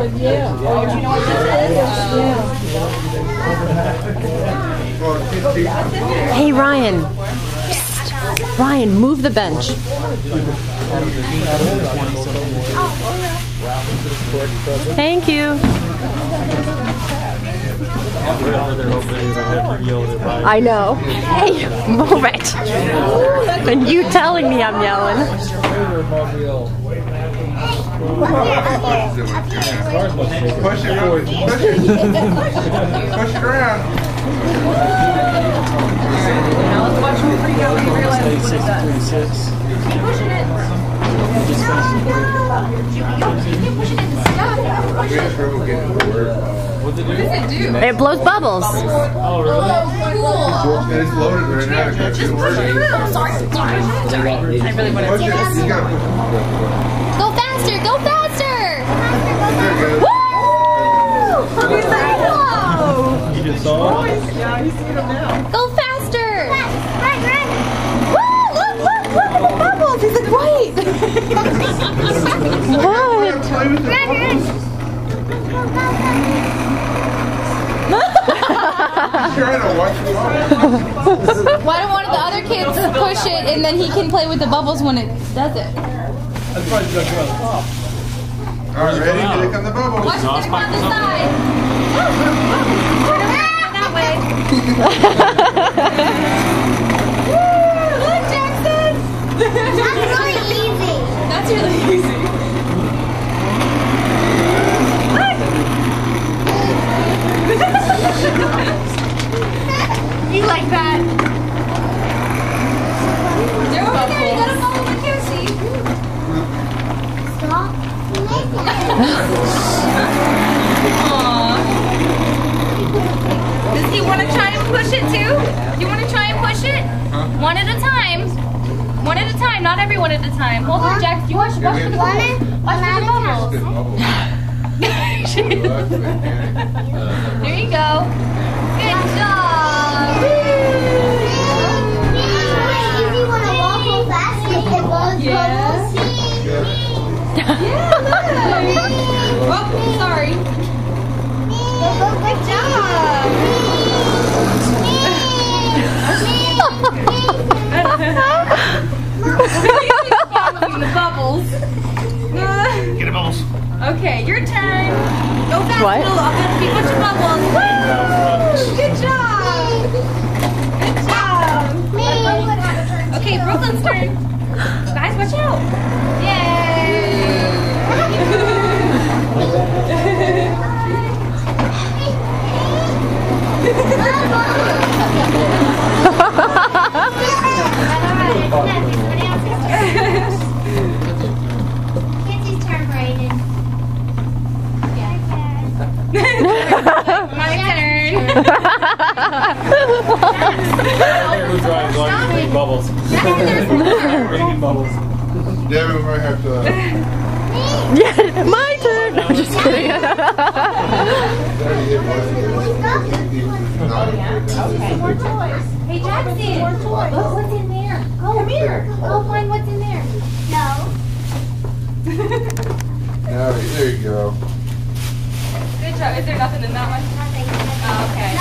Yeah. Oh, do you know what this is? Yeah. Hey, Ryan. Psst. Ryan, move the bench. Thank you. I know. Hey, move it. And you telling me I'm yelling. Push it, push it. Push it around. Now let's watch him freak out he realizes what it does. Keep pushing it. It do? It blows bubbles. Oh, cool. It's loaded right now. I can't see the. Sorry. I really want to. it. You gotta push it. Go faster! Go faster! It goes. You just saw it? Go faster! Woo! Look, look, look at the bubbles. He's like, wait. what? The ball. Why don't one of the other kids push it and then he can play with the bubbles when it does it? Probably just gonna come out All right, ready? Here come the bubbles. Watch it come on the side. that way. Look, Jackson. That's really easy. That's really easy. you like that? There we go. You gotta follow the Casey. Does he want to try and push it too? You want to try and push it? One at a time. One at a time, not everyone at a time. Hold on, Jack. You watch, watch for the bubbles. Watch for the bubbles. Bubbles. There you go. Okay, your turn. Go fast. What? Little, I'm gonna keep bunch of bubbles. Woo! Good job. Good job. Okay, Brooklyn's turn. Guys, watch out. My turn. Who drives on big bubbles? Bubbles. Devin, we might have to. Yeah, my turn. I'm just kidding. Hey, Jackson. Look what's in there. Go. Come here. Go find what's in there. No. Now, there you go. Good. Is there nothing in that one? Oh, okay.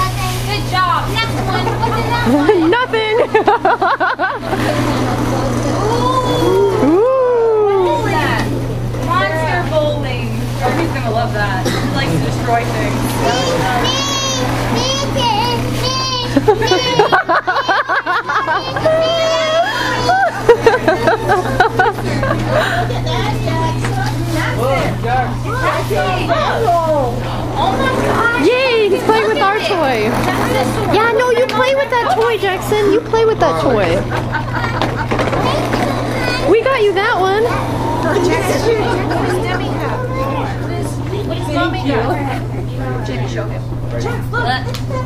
Good job. Next one. What's in that one? Nothing. Ooh. Ooh. What is that? Monster bowling. Jeremy's gonna love that. He likes to destroy things. Oh play with that toy. We got you that one.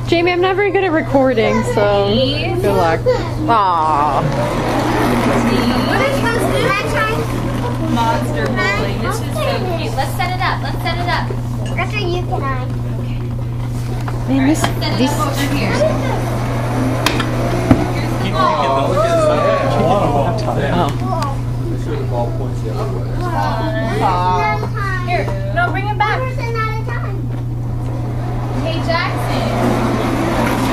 Jamie, I'm not very good at recording, so good luck. Aww. Monster bowling. This is so cute. Let's set it up. Let's set it up. After you can I. Man, this, Set here, no, bring him back. Hey, Jackson.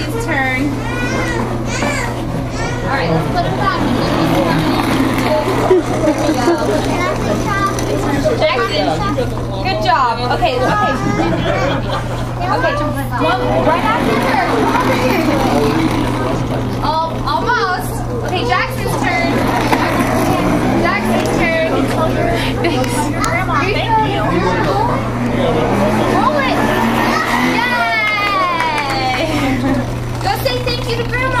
Okay, turn. Jackson, good job. Okay, okay. Okay, one right after her. Oh, almost. Okay, Jackson's turn. Jackson's turn. Thanks. Grandma, thank you. Roll it. Yay! Go say thank you to Grandma.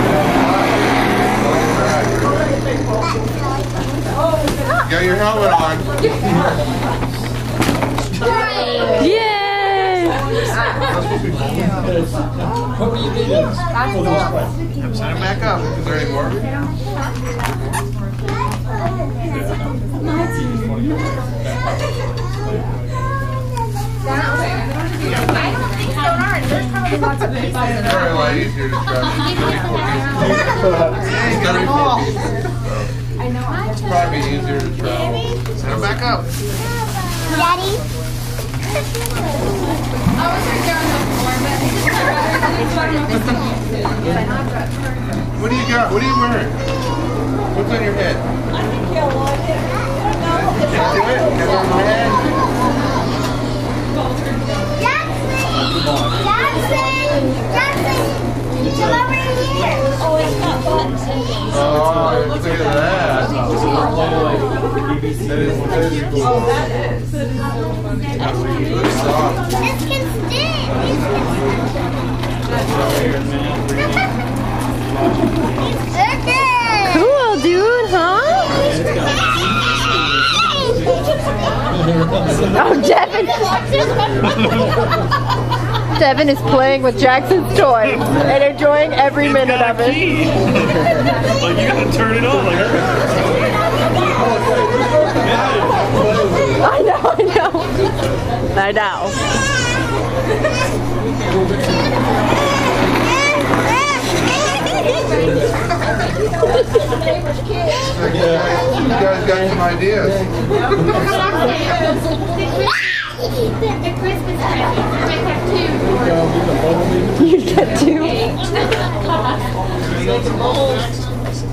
Got your helmet on. Yay! It back up. Is there any more? I don't think so. There's probably lots of pieces in It's probably a lot easier to travel. It's gotta be four pieces. It's probably easier to travel. Sign it back up. Daddy. I was right there on the floor, but it's not rather What do you got? What are you wearing? What's on your head? Cool, dude, huh? Oh, Devin. Devin is playing with Jackson's toy and enjoying every minute of it. Like you gotta turn it on. Like, I know, I know. I know. You guys got some ideas. The Christmas presents.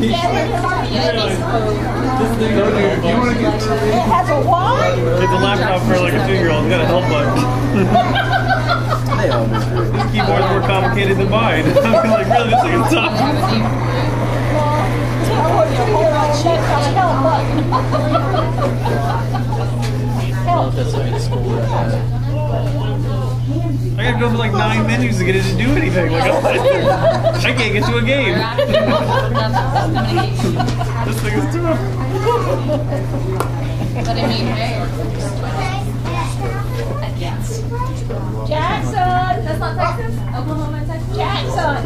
You want to get Take the laptop for like a two-year-old. Got a help button. This keyboard's more complicated than mine. I'm like, really, this thing is tough. I gotta go for like nine menus to get it to do anything. Like, I'm, I can't get to a game. this thing is tough. But I mean, hey. Jackson! That's not Texas? Oklahoma and Texas? Jackson!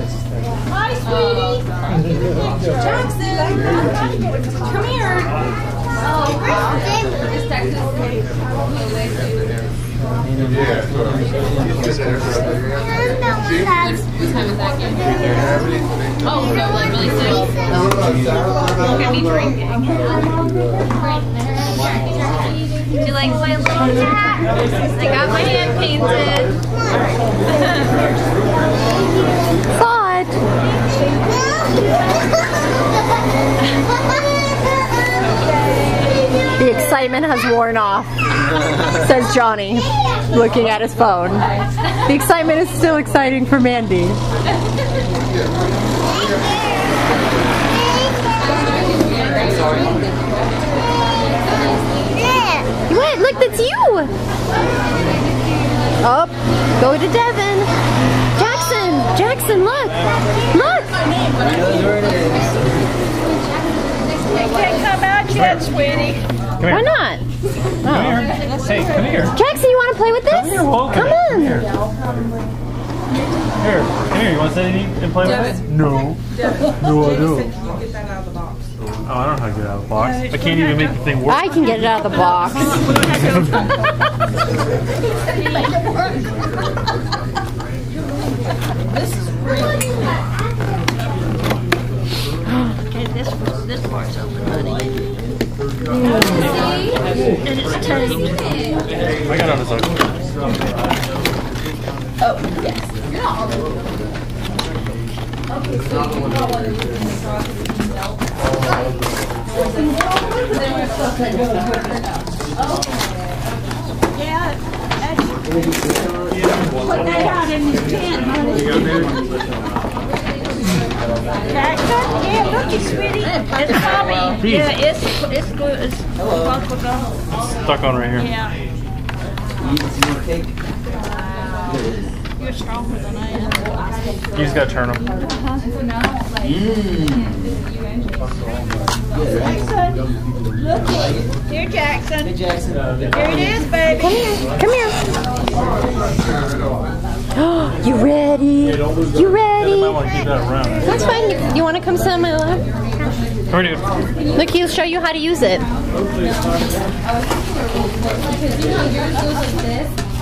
Hi, sweetie! Jackson! Come here! Oh, is Texas? Yeah. What time is that game? Oh, no, like really soon? Gonna be drinking. Do you like my little? I got my hand painted. Thought. Excitement has worn off, says Johnny, looking at his phone. The excitement is still exciting for Mandy. What? Look, that's you! Oh, go to Devin. Jackson! Jackson, look! Look! Can't come out yet, sweetie. Why not? Come here. Hey, come here. Jackson, you want to play with this? Come here, Walker. Come on. Here. Here, come here. You want to sit and play with it? No. No, I don't. Oh, I don't know how to get it out of the box. I can't even make the thing work. I can get it out of the box. Yeah, that's, put that out in his tent, honey. Jackson, yeah, looky, sweetie. It's probably, yeah, it's, it's good, it's buckle gum. Stuck on right here. Yeah. You're stronger than I am. You just gotta turn them. Jackson, looky. Here, Jackson. Here Jackson. Here it is, baby. Come here. you ready? You You ready? want to keep that around. That's fine. You want to come sit on my lap? Come here, dude. Look, he'll show you how to use it.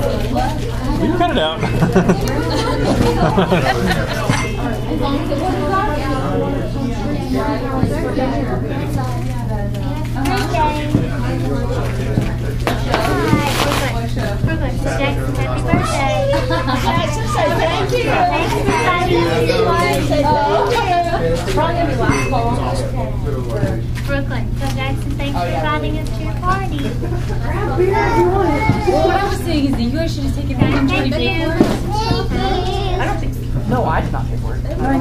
You cut it out. Jackson, happy birthday. Jackson, say thank you. Brooklyn, so Jackson, thanks for inviting us to your party. What I was saying is that you guys should just take advantage of Thank Johnny you. Bay Thank you. No, I did not pay for it. I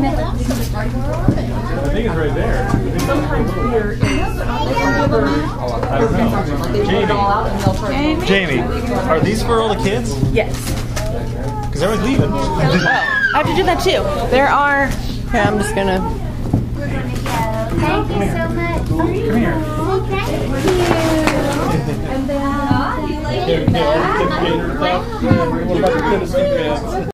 think it's right there. Sometimes beer is oh, I don't know. all out and they'll. Jamie, are these for all the kids? Yes. Because everyone's leaving. Oh, I have to do that too. There are. Here, I'm just gonna. Thank you so much. Come here. Thank you. And then, Here, here, What about the Tennessee fans?